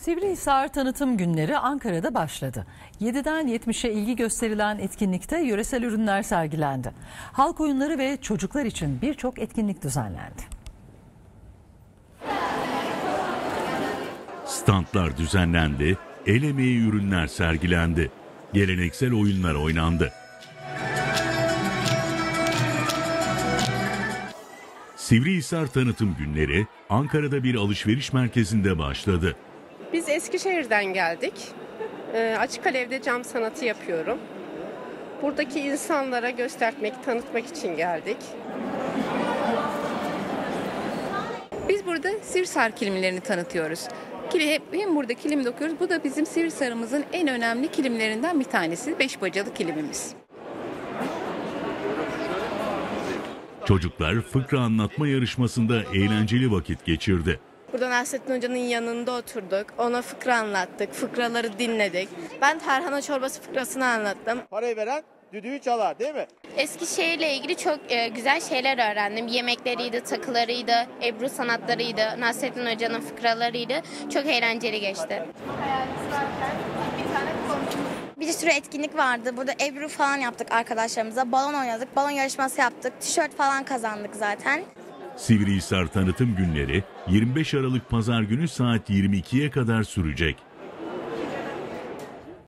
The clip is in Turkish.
Sivrihisar tanıtım günleri Ankara'da başladı. 7'den 70'e ilgi gösterilen etkinlikte yöresel ürünler sergilendi. Halk oyunları ve çocuklar için birçok etkinlik düzenlendi. Standlar düzenlendi, el emeği ürünler sergilendi. Geleneksel oyunlar oynandı. Sivrihisar tanıtım günleri Ankara'da bir alışveriş merkezinde başladı. Biz Eskişehir'den geldik. Ee, Açık Alev'de cam sanatı yapıyorum. Buradaki insanlara göstermek, tanıtmak için geldik. Biz burada Sirsar kilimlerini tanıtıyoruz. Kili, hem burada kilim dokuyoruz. Bu da bizim Sirsar'ımızın en önemli kilimlerinden bir tanesi. Beş bacalı kilimimiz. Çocuklar fıkra anlatma yarışmasında eğlenceli vakit geçirdi. Burada Nasrettin Hoca'nın yanında oturduk. Ona fıkra anlattık. Fıkraları dinledik. Ben tarhana çorbası fıkrasını anlattım. Parayı veren düdüğü çalar değil mi? Eskişehir'le ilgili çok e, güzel şeyler öğrendim. Yemekleriydi, takılarıydı, Ebru sanatlarıydı, Nasrettin Hoca'nın fıkralarıydı. Çok eğlenceli geçti. Bir sürü etkinlik vardı. Burada Ebru falan yaptık arkadaşlarımıza. Balon oynadık, balon yarışması yaptık. Tişört falan kazandık zaten. Sivrihisar tanıtım günleri 25 Aralık Pazar günü saat 22'ye kadar sürecek.